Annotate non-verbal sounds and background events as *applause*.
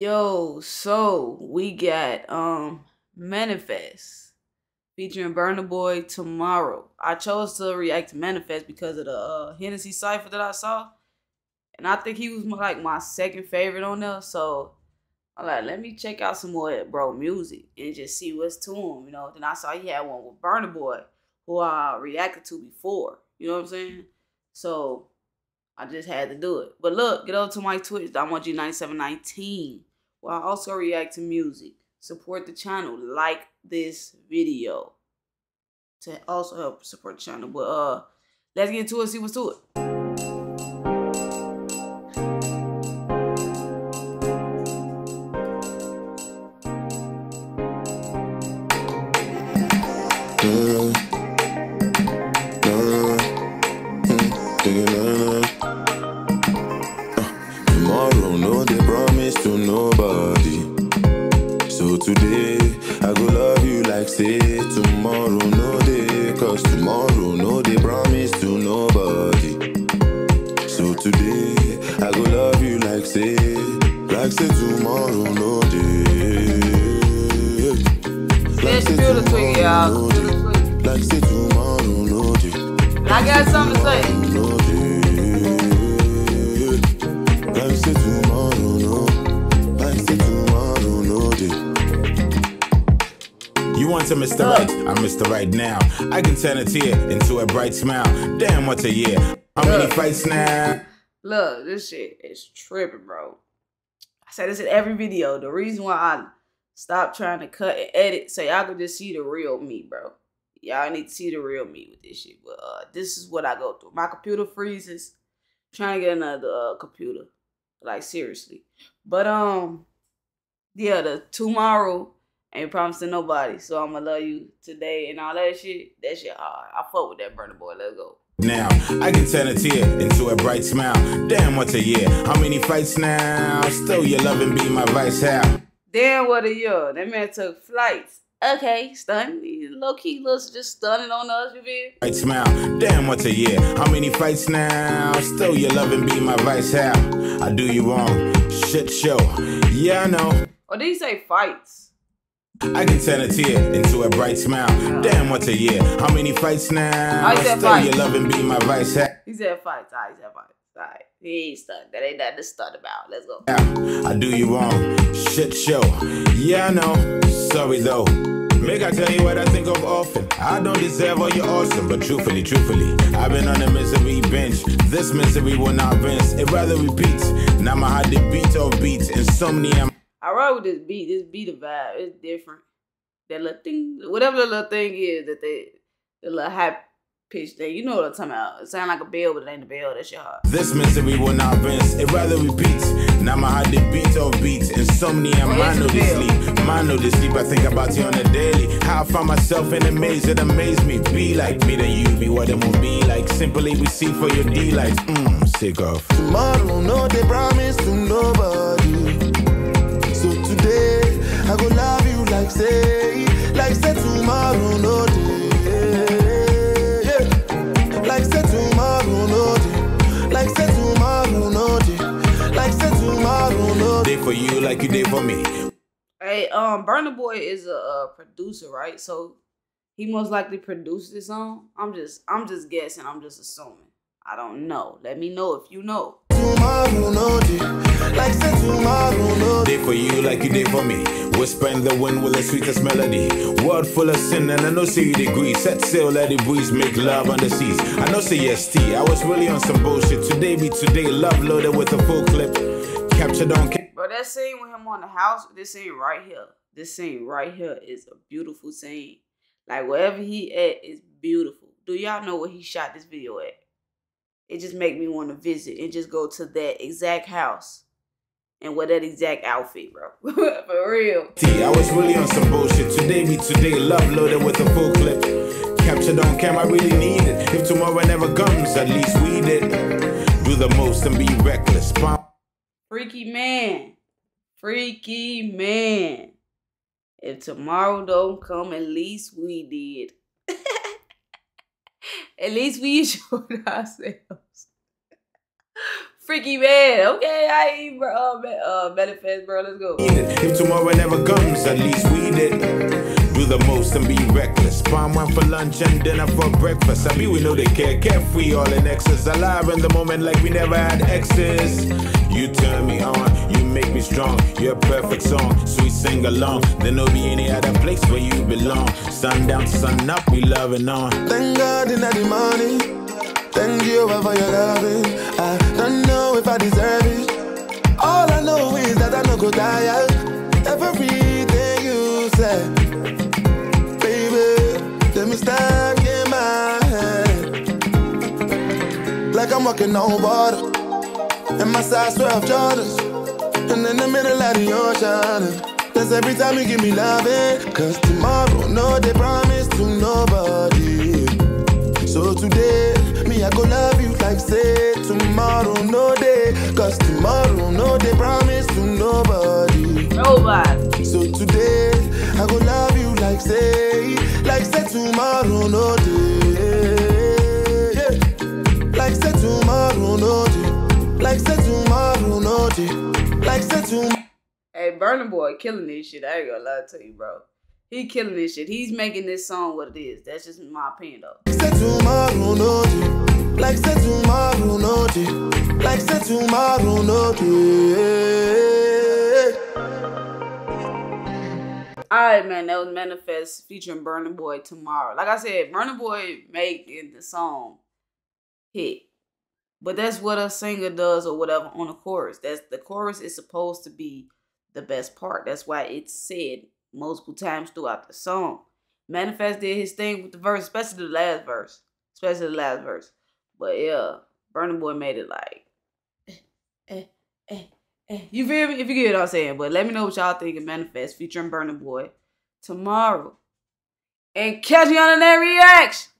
Yo, so we got um Manifest featuring Burna Boy tomorrow. I chose to react to Manifest because of the uh, Hennessy cipher that I saw, and I think he was like my second favorite on there. So I'm like, let me check out some more bro music and just see what's to him, you know. Then I saw he had one with Burna Boy, who I reacted to before. You know what I'm saying? So I just had to do it. But look, get over to my Twitch. I want you 9719 while also react to music. Support the channel. Like this video to also help support the channel. But uh, let's get to it. See what's to it. No, they promise to nobody. So today, I go love you like say, like say tomorrow, no day. It's beautiful, y'all. To Mr. Right? I'm Mr. Right now. I can turn a tear into a bright smile. Damn, what a year. How many fights now? Look, this shit is tripping, bro. I say this in every video. The reason why I stopped trying to cut and edit, so y'all can just see the real me, bro. Y'all need to see the real me with this shit. But uh, this is what I go through. My computer freezes. trying to get another uh, computer. Like seriously. But um, yeah, the tomorrow ain't promising nobody. So I'ma love you today and all that shit. That shit hard. I fuck with that Burna Boy. Let's go. Now, I can turn a tear into a bright smile. Damn, what a year. How many fights now? Still, your loving be my vice. How? Damn, what a year. That man took flights. Okay, stun. Low key looks just stunning on us, you feel? Bright smile. Damn, what a year. How many fights now? Still, your loving be my vice. How? I do you wrong. Shit show. Yeah, I know. Or did he say fights? I can turn a tear into a bright smile. Damn, what a year. How many fights now? I said fights. your loving be my vice. He said right, he said fights. All right. He ain't stunned. That ain't nothing to stun about. Let's go. I do you wrong. Shit show. Yeah, I know. Sorry though. Make I tell you what I think of often. I don't deserve all your awesome, but truthfully, truthfully, I've been on a misery bench. This misery will not rinse. It rather repeats. Now my heart the beat of beats. Insomnia. I roll with this beat. This beat a vibe. It's different. That little thing, whatever the little thing is that they, the little high pitch thing. You know what I'm talking about. It sound like a bell, but it ain't a bell. That shit hard. This misery will not rinse. It rather repeats. Now my heart the beat of beats. Insomnia. Well, Mine know it's the a bill. sleep. Mine know the sleep. I think about you on a daily. How I find myself in a maze. It amaze me. Be like me, then you be what it will be like. Simply we see for your delights. Mmm, sick of. Tomorrow, no, they promise to nobody. So today, I go love you like say, like say tomorrow, no day. Yeah. Like say tomorrow, no day. Like say tomorrow, no day. Like say tomorrow, no day. Day for you like you did for me. Hey, um, Burna Boy is a, uh producer, right? So he most likely produced this song. I'm just, I'm just guessing. I'm just assuming. I don't know. Let me know if you know. Tomorrow, no day. Like say tomorrow, no day. Day for you like you did for me. Whisper in the wind with the sweetest melody. World full of sin and I know say you agree. Set sail, let it breeze, make love on the seas. I know say yes, T. I was really on some bullshit. Today be today, love loaded with a full clip. Captured on ca- Bro, that scene with him on the house, this scene right here, this scene right here is a beautiful scene. Like wherever he at is beautiful. Do y'all know where he shot this video at? It just make me want to visit and just go to that exact house and wear that exact outfit, bro. *laughs* For real. T. I was really on some bullshit. Today be today, love loaded with a full clip. Captured on cam, I really need it. If tomorrow never comes, at least we did. Do the most and be reckless. Freaky man. Freaky man. If tomorrow don't come, at least we did. At least we *laughs* showed ourselves. Freaky man. Okay, I ain't bro. Uh, uh, manifest, bro. Let's go. If tomorrow never comes, at least we did. Do the most and be reckless. Palm one for lunch and dinner for breakfast. I mean, we know they care. Carefree, all in excess. Alive in the moment like we never had exes. You turn me on, you make me strong. You're a perfect song, sweet sing along. There no be any other place where you belong. Sun down, sun up, we loving on. Thank God in the morning. Thank you for your loving. I don't know if I deserve it. All I know is that I no go tired. Everything you said, baby, let me stuck in my head. Like I'm walking on water, and my size 12 Jordans, and in the middle of the ocean. That's every time you give me loving. Cause tomorrow, no, they promise to nobody. So today, me, I go love you like say tomorrow, no day. Cause tomorrow, no day, promise to nobody. Nobody. So today, I go love you like say, like say tomorrow, no day. Yeah. Like say tomorrow, no day. Like say tomorrow, no day. Like say tomorrow. Hey, Burna Boy killing this shit. I ain't gonna lie to you, bro. He killing this shit. He's making this song what it is. That's just my opinion, though. Like say tomorrow, no day. Like say tomorrow, no day. Like say tomorrow, no day. Alright, man, that was Manifest featuring Burna Boy tomorrow. Like I said, Burna Boy making the song hit. But that's what a singer does or whatever on the chorus. That's the chorus is supposed to be the best part. That's why it's said multiple times throughout the song. Manifest did his thing with the verse, especially the last verse. Especially the last verse. But yeah, Burna Boy made it like eh, eh, eh, eh. You feel me? If you get what I'm saying. But let me know what y'all think of Manifest featuring Burna Boy tomorrow. And catch me on the next reaction.